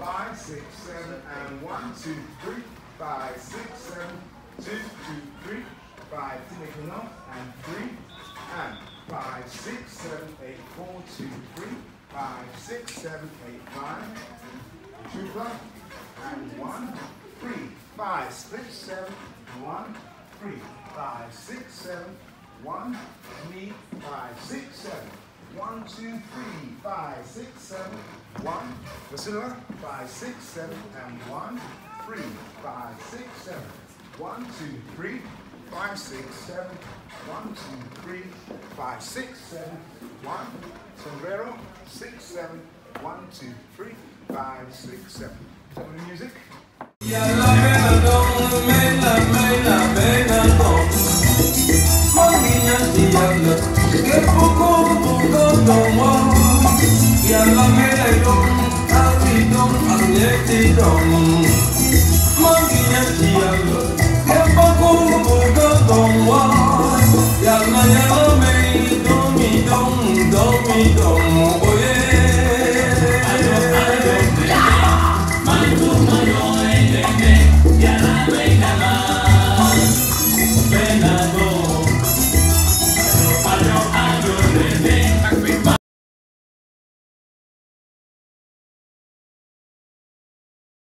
five, six, seven, and one, two, three, five, six, seven, two, two, three, five, taking off, and three, and five, six, seven, eight, four, two, three, five, six, seven, eight, two plus, and one, three, five, split, seven, one, three, five, six, seven, one, three, five, six. One, two, three, five, six, seven, one. Priscilla, five, six, seven, and one, three, five, six, seven. One, two, three, five, six, seven, one, two, three, five, six, seven, one. Sombrero, six, seven, one, two, three, five, six, seven. Tell me the music. Tomo Yalla me Domi